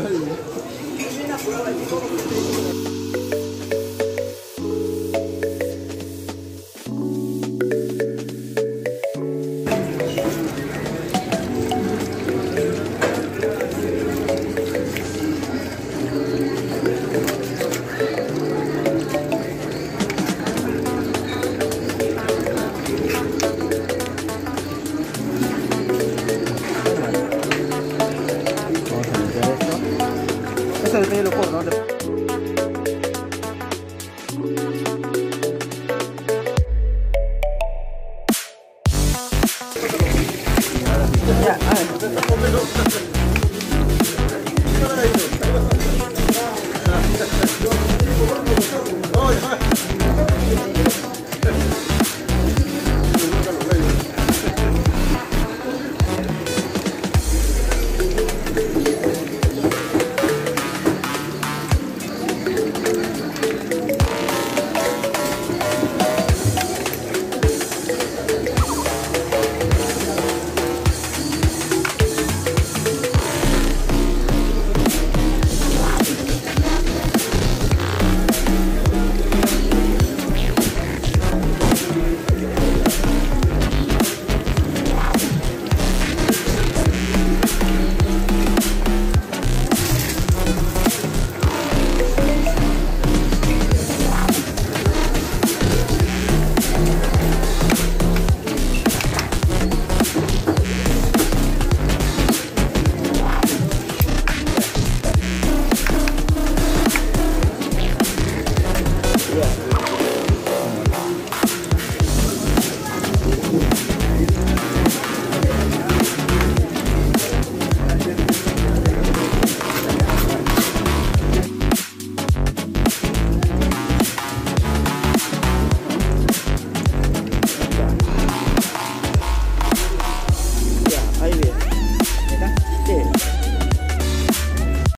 哎。Esto depende del juego, ¿no? Ya, ah,